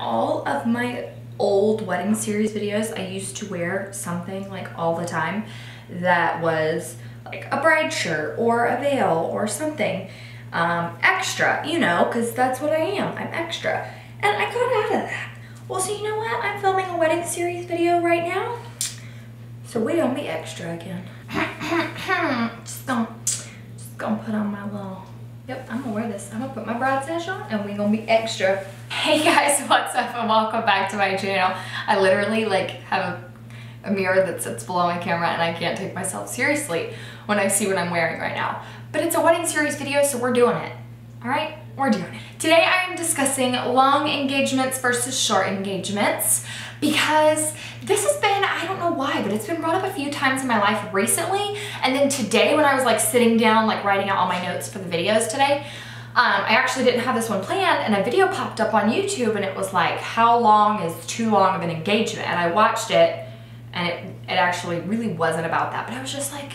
all of my old wedding series videos, I used to wear something like all the time that was like a bride shirt or a veil or something um, extra, you know, because that's what I am. I'm extra. And I got out of that. Well, so you know what? I'm filming a wedding series video right now. So we don't be extra again. just gonna, just gonna put on my little, yep, I'm gonna wear this. I'm gonna put my bride sash on and we gonna be extra. Hey guys, what's up and welcome back to my channel. I literally like have a, a mirror that sits below my camera and I can't take myself seriously when I see what I'm wearing right now. But it's a wedding series video, so we're doing it. All right, we're doing it. Today I am discussing long engagements versus short engagements because this has been, I don't know why, but it's been brought up a few times in my life recently. And then today when I was like sitting down, like writing out all my notes for the videos today, um, I actually didn't have this one planned and a video popped up on YouTube and it was like, how long is too long of an engagement? And I watched it and it, it actually really wasn't about that. But I was just like,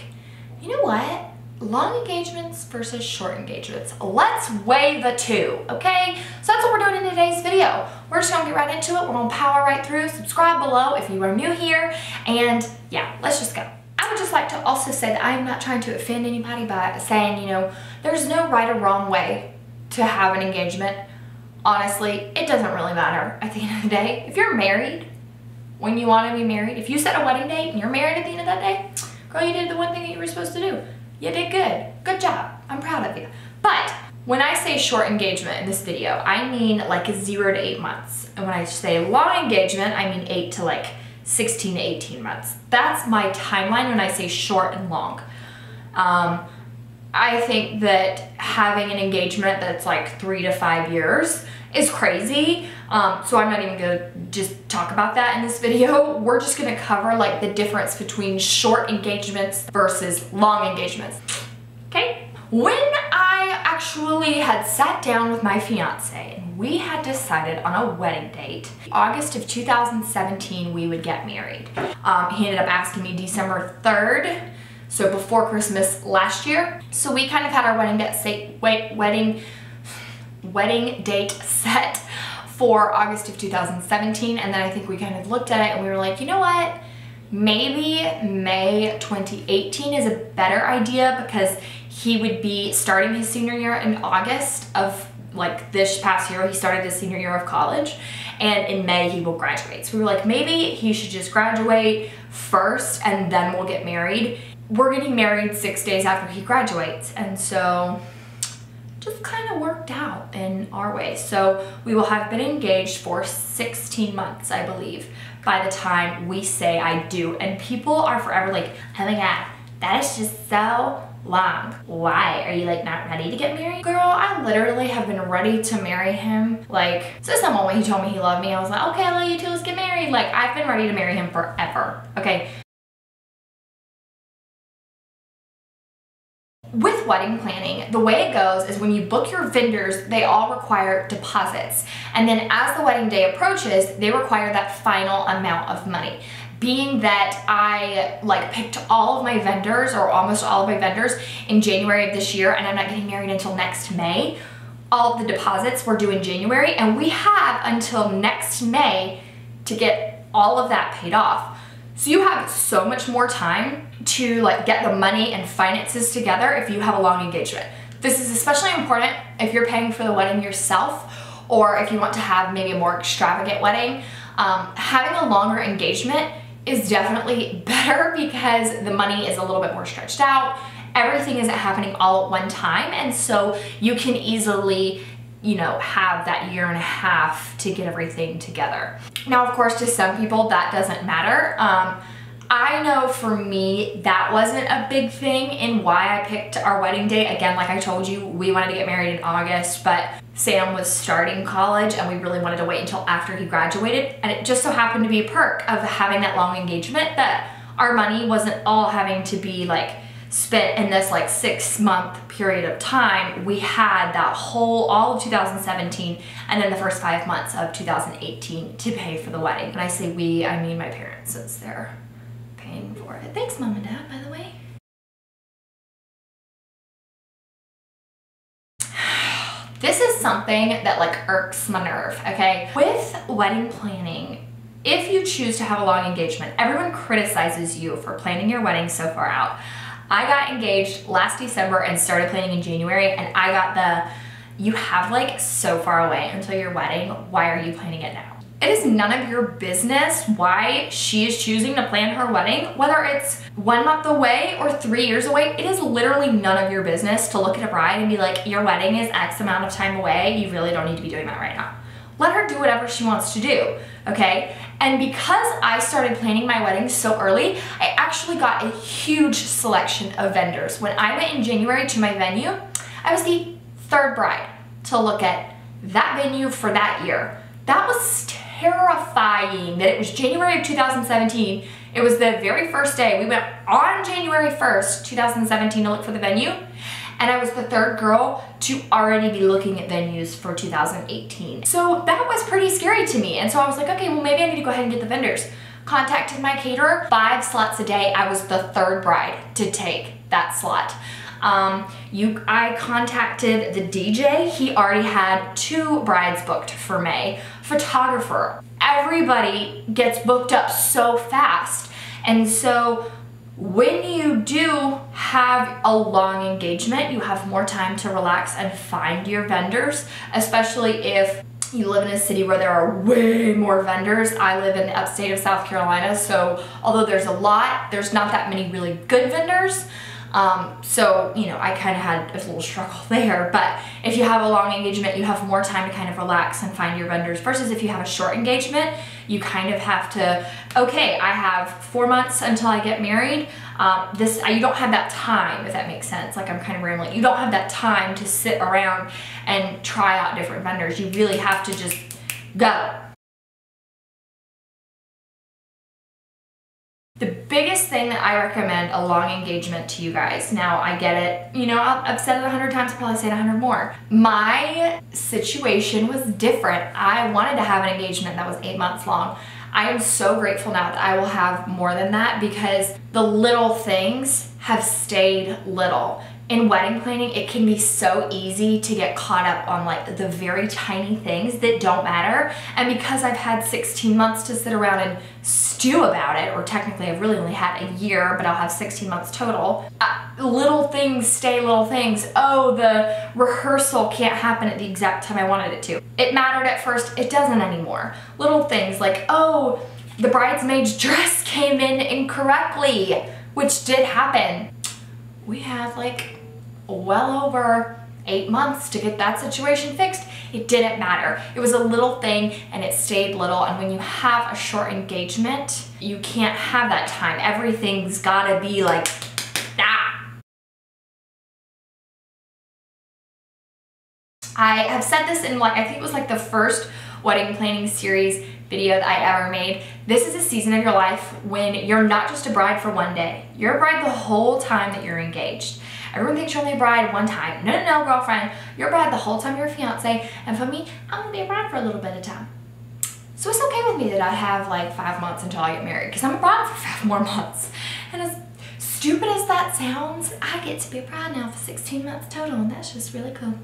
you know what? long engagements versus short engagements. Let's weigh the two, okay? So that's what we're doing in today's video. We're just gonna get right into it. We're gonna power right through. Subscribe below if you are new here. And yeah, let's just go. I would just like to also say that I'm not trying to offend anybody by saying, you know, there's no right or wrong way to have an engagement. Honestly, it doesn't really matter at the end of the day. If you're married, when you want to be married, if you set a wedding date and you're married at the end of that day, girl, you did the one thing that you were supposed to do. You did good. Good job. I'm proud of you. But when I say short engagement in this video, I mean like zero to eight months. And when I say long engagement, I mean eight to like 16 to 18 months. That's my timeline when I say short and long. Um, I think that having an engagement that's like three to five years is crazy. Um, so I'm not even gonna just talk about that in this video. We're just gonna cover like the difference between short engagements versus long engagements. Okay? When I actually had sat down with my fiance and we had decided on a wedding date, August of 2017 we would get married. Um, he ended up asking me December 3rd, so before Christmas last year. So we kind of had our wedding date, wait, wedding wedding date set for August of 2017 and then I think we kind of looked at it and we were like, you know what? Maybe May 2018 is a better idea because he would be starting his senior year in August of like this past year, he started his senior year of college and in May he will graduate. So we were like, maybe he should just graduate first and then we'll get married. We're getting married six days after he graduates. And so just kind of worked out in our way. So we will have been engaged for 16 months, I believe, by the time we say I do. And people are forever like, oh my God, that is just so long. Why? Are you like not ready to get married? Girl, I literally have been ready to marry him. Like, since the moment he told me he loved me, I was like, okay, I love you too, let's get married. Like, I've been ready to marry him forever, okay? With wedding planning, the way it goes is when you book your vendors, they all require deposits. And then as the wedding day approaches, they require that final amount of money. Being that I like picked all of my vendors or almost all of my vendors in January of this year and I'm not getting married until next May, all of the deposits were due in January and we have until next May to get all of that paid off. So you have so much more time to like get the money and finances together if you have a long engagement. This is especially important if you're paying for the wedding yourself or if you want to have maybe a more extravagant wedding. Um, having a longer engagement is definitely better because the money is a little bit more stretched out. Everything isn't happening all at one time and so you can easily you know, have that year and a half to get everything together. Now, of course, to some people that doesn't matter. Um, I know for me, that wasn't a big thing in why I picked our wedding date. Again, like I told you, we wanted to get married in August, but Sam was starting college and we really wanted to wait until after he graduated. And it just so happened to be a perk of having that long engagement that our money wasn't all having to be like spent in this like six month period of time, we had that whole, all of 2017 and then the first five months of 2018 to pay for the wedding. And I say we, I mean my parents since they're paying for it. Thanks mom and dad, by the way. This is something that like irks my nerve, okay? With wedding planning, if you choose to have a long engagement, everyone criticizes you for planning your wedding so far out. I got engaged last December and started planning in January and I got the, you have like so far away until your wedding, why are you planning it now? It is none of your business why she is choosing to plan her wedding, whether it's one month away or three years away. It is literally none of your business to look at a bride and be like, your wedding is X amount of time away. You really don't need to be doing that right now. Let her do whatever she wants to do, okay? And because I started planning my wedding so early, I actually got a huge selection of vendors. When I went in January to my venue, I was the third bride to look at that venue for that year. That was terrifying that it was January of 2017. It was the very first day. We went on January 1st, 2017 to look for the venue. And I was the third girl to already be looking at venues for 2018. So that was pretty scary to me. And so I was like, okay, well maybe I need to go ahead and get the vendors. Contacted my caterer, five slots a day. I was the third bride to take that slot. Um, you, I contacted the DJ. He already had two brides booked for May. Photographer. Everybody gets booked up so fast. And so when you do have a long engagement, you have more time to relax and find your vendors, especially if you live in a city where there are way more vendors. I live in the upstate of South Carolina, so although there's a lot, there's not that many really good vendors. Um, so, you know, I kind of had a little struggle there, but if you have a long engagement, you have more time to kind of relax and find your vendors versus if you have a short engagement, you kind of have to, okay, I have four months until I get married. Um, this, you don't have that time, if that makes sense. Like I'm kind of rambling. You don't have that time to sit around and try out different vendors. You really have to just go. The biggest thing that I recommend a long engagement to you guys, now I get it, you know, I've said it a hundred times, I'll probably say it a hundred more. My situation was different. I wanted to have an engagement that was eight months long. I am so grateful now that I will have more than that because the little things have stayed little in wedding planning, it can be so easy to get caught up on like the very tiny things that don't matter. And because I've had 16 months to sit around and stew about it, or technically I've really only had a year, but I'll have 16 months total, uh, little things stay little things. Oh, the rehearsal can't happen at the exact time I wanted it to. It mattered at first, it doesn't anymore. Little things like, oh, the bridesmaid's dress came in incorrectly, which did happen. We had like well over eight months to get that situation fixed. It didn't matter. It was a little thing and it stayed little. And when you have a short engagement, you can't have that time. Everything's gotta be like, ah. I have said this in like, I think it was like the first wedding planning series video that I ever made. This is a season of your life when you're not just a bride for one day. You're a bride the whole time that you're engaged. Everyone thinks you're only a bride one time. No, no, no, girlfriend. You're a bride the whole time you're a fiance. And for me, I'm gonna be a bride for a little bit of time. So it's okay with me that I have like five months until I get married because I'm a bride for five more months. And as stupid as that sounds, I get to be a bride now for 16 months total and that's just really cool.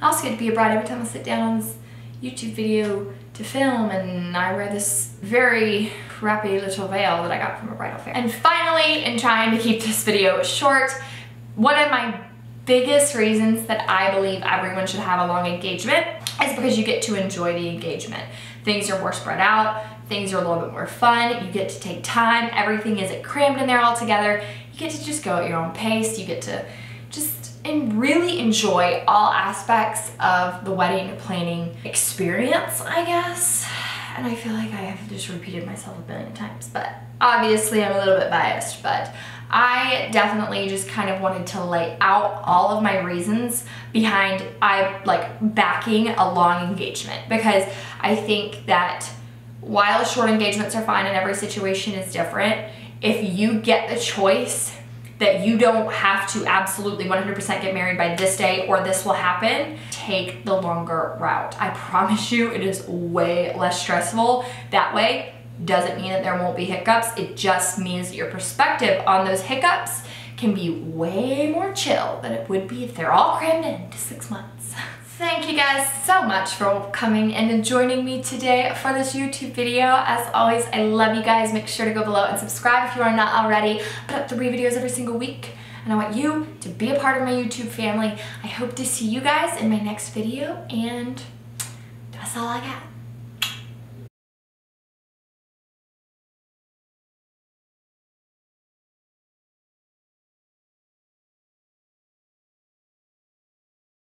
I also get to be a bride every time I sit down on this YouTube video to film and I wear this very crappy little veil that I got from a bridal fair. And finally, in trying to keep this video short, one of my biggest reasons that I believe everyone should have a long engagement is because you get to enjoy the engagement. Things are more spread out, things are a little bit more fun, you get to take time, everything isn't crammed in there all together. You get to just go at your own pace, you get to just and really enjoy all aspects of the wedding planning experience, I guess. And I feel like I have just repeated myself a billion times, but obviously I'm a little bit biased, but I definitely just kind of wanted to lay out all of my reasons behind I like backing a long engagement because I think that while short engagements are fine and every situation is different, if you get the choice that you don't have to absolutely 100% get married by this day or this will happen, take the longer route. I promise you it is way less stressful that way doesn't mean that there won't be hiccups. It just means that your perspective on those hiccups can be way more chill than it would be if they're all crammed into six months. Thank you guys so much for coming and joining me today for this YouTube video. As always, I love you guys. Make sure to go below and subscribe if you are not already. I put up three videos every single week and I want you to be a part of my YouTube family. I hope to see you guys in my next video and that's all I got.